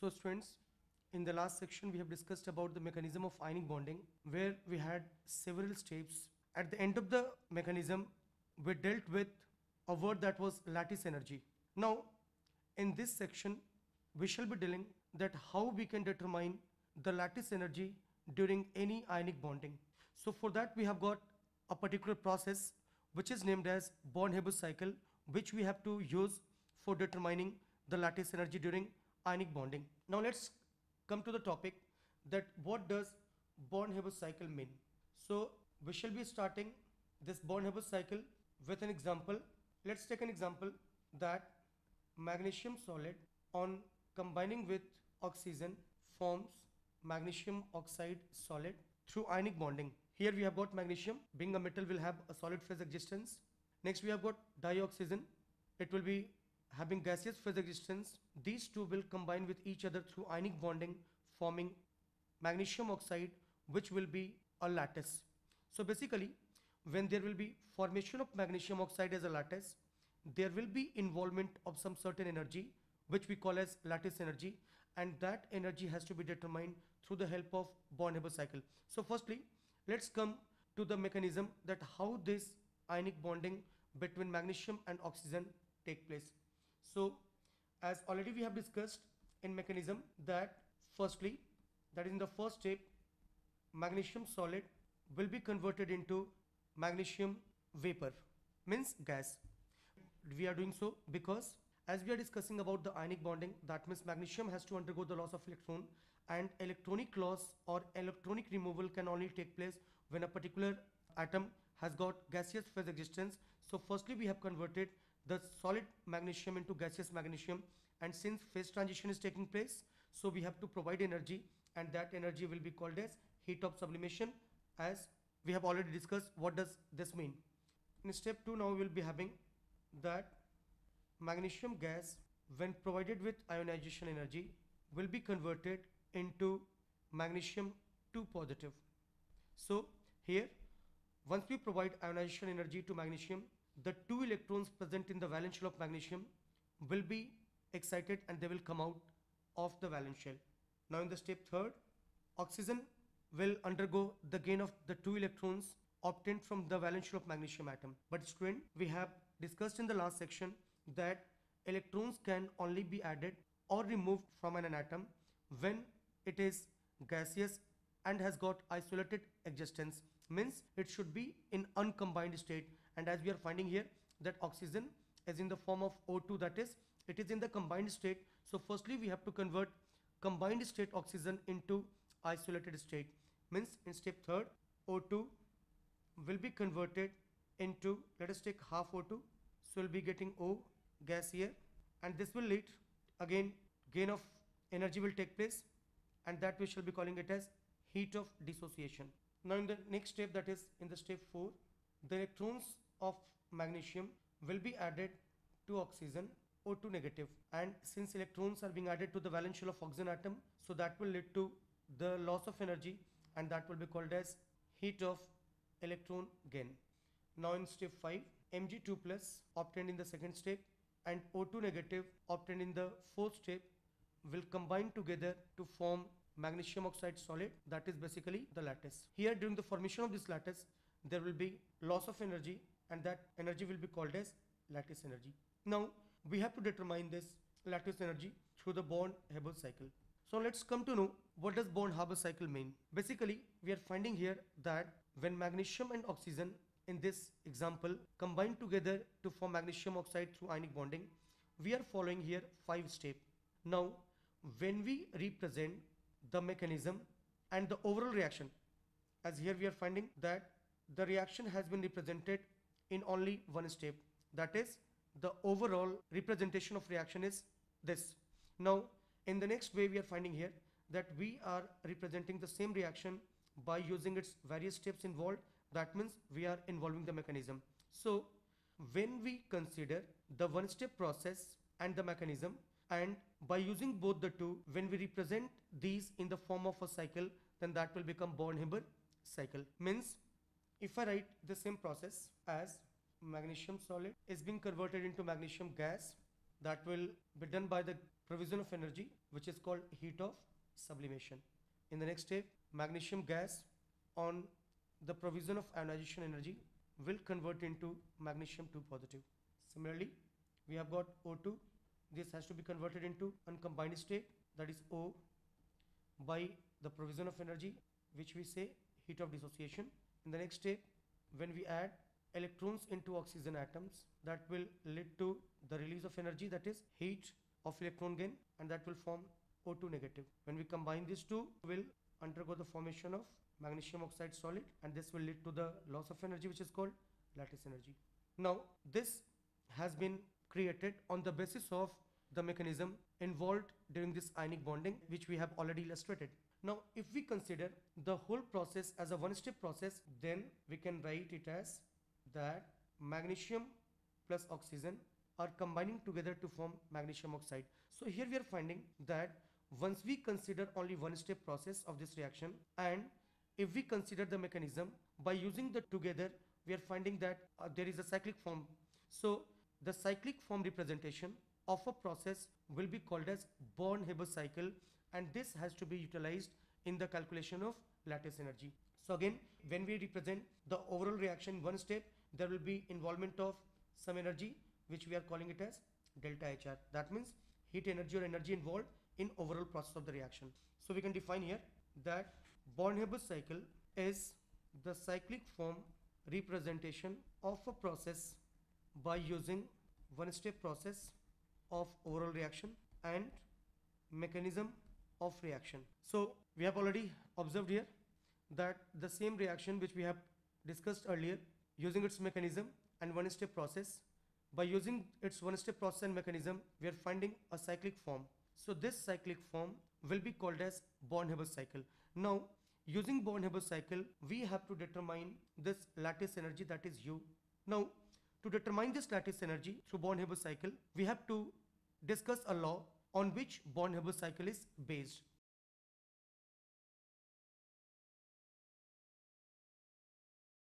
So students, in the last section we have discussed about the mechanism of ionic bonding where we had several steps. At the end of the mechanism, we dealt with a word that was lattice energy. Now, in this section, we shall be dealing that how we can determine the lattice energy during any ionic bonding. So for that we have got a particular process which is named as Born-Haber cycle which we have to use for determining the lattice energy during ionic bonding. Now let's come to the topic that what does Born-Haber cycle mean. So we shall be starting this Born-Haber cycle with an example. Let's take an example that magnesium solid on combining with oxygen forms magnesium oxide solid through ionic bonding. Here we have got magnesium being a metal will have a solid phase existence. Next we have got dioxygen. It will be having gaseous phase existence. These two will combine with each other through ionic bonding forming magnesium oxide which will be a lattice. So basically when there will be formation of magnesium oxide as a lattice there will be involvement of some certain energy which we call as lattice energy and that energy has to be determined through the help of Born-Haber cycle. So firstly, let's come to the mechanism that how this ionic bonding between magnesium and oxygen take place. So as already we have discussed in mechanism that firstly, that is in the first step, magnesium solid will be converted into magnesium vapor means gas. We are doing so because as we are discussing about the ionic bonding that means magnesium has to undergo the loss of electron and electronic loss or electronic removal can only take place when a particular atom has got gaseous phase existence so firstly we have converted the solid magnesium into gaseous magnesium. And since phase transition is taking place so we have to provide energy. And that energy will be called as heat of sublimation. As we have already discussed what does this mean? In step 2 now we will be having that magnesium gas when provided with ionization energy will be converted into magnesium 2 positive. So here once we provide ionization energy to magnesium the two electrons present in the valence shell of magnesium will be excited and they will come out of the valence shell. Now in the step third oxygen will undergo the gain of the two electrons obtained from the valence shell of magnesium atom. But student we have discussed in the last section that electrons can only be added or removed from an atom when it is gaseous and has got isolated existence means it should be in uncombined state and as we are finding here that oxygen is in the form of O2 that is it is in the combined state. So firstly we have to convert combined state oxygen into isolated state. Means in step third O2 will be converted into let us take half O2 so we'll be getting O gas here. And this will lead again gain of energy will take place. And that we shall be calling it as heat of dissociation. Now in the next step that is in the step 4 the electrons of magnesium will be added to oxygen O2 negative and since electrons are being added to the valence shell of oxygen atom so that will lead to the loss of energy and that will be called as heat of electron gain. Now in step 5 Mg2 plus obtained in the second step and O2 negative obtained in the fourth step will combine together to form magnesium oxide solid that is basically the lattice. Here during the formation of this lattice there will be loss of energy and that energy will be called as lattice energy. Now we have to determine this lattice energy through the Born-Haber cycle. So let's come to know what does Born-Haber cycle mean. Basically we are finding here that when magnesium and oxygen in this example combine together to form magnesium oxide through ionic bonding we are following here five step now when we represent the mechanism and the overall reaction as here we are finding that the reaction has been represented in only one step. That is the overall representation of reaction is this. Now in the next way we are finding here that we are representing the same reaction by using its various steps involved. That means we are involving the mechanism. So when we consider the one step process and the mechanism and by using both the two when we represent these in the form of a cycle then that will become Born-Haber cycle. Means if I write the same process as magnesium solid is being converted into magnesium gas that will be done by the provision of energy which is called heat of sublimation. In the next step, magnesium gas on the provision of ionization energy will convert into magnesium 2 positive. Similarly, we have got O2. This has to be converted into uncombined state that is O by the provision of energy which we say heat of dissociation. In the next step, when we add electrons into oxygen atoms that will lead to the release of energy that is heat of electron gain and that will form O2 negative. When we combine these two, will undergo the formation of magnesium oxide solid and this will lead to the loss of energy which is called lattice energy. Now this has been created on the basis of the mechanism involved during this ionic bonding which we have already illustrated. Now if we consider the whole process as a one step process then we can write it as that magnesium plus oxygen are combining together to form magnesium oxide. So here we are finding that once we consider only one step process of this reaction and if we consider the mechanism by using the together we are finding that uh, there is a cyclic form. So the cyclic form representation of a process will be called as Born-Haber cycle and this has to be utilized in the calculation of lattice energy. So again when we represent the overall reaction in one step there will be involvement of some energy which we are calling it as delta HR. That means heat energy or energy involved in overall process of the reaction. So we can define here that Born-Haber cycle is the cyclic form representation of a process by using one step process of overall reaction and mechanism of reaction. So we have already observed here that the same reaction which we have discussed earlier using its mechanism and one step process by using its one step process and mechanism we are finding a cyclic form. So this cyclic form will be called as Born-Haber cycle. Now using Born-Haber cycle we have to determine this lattice energy that is U. Now to determine this lattice energy through Born-Haber cycle we have to discuss a law on which Born-Haber cycle is based.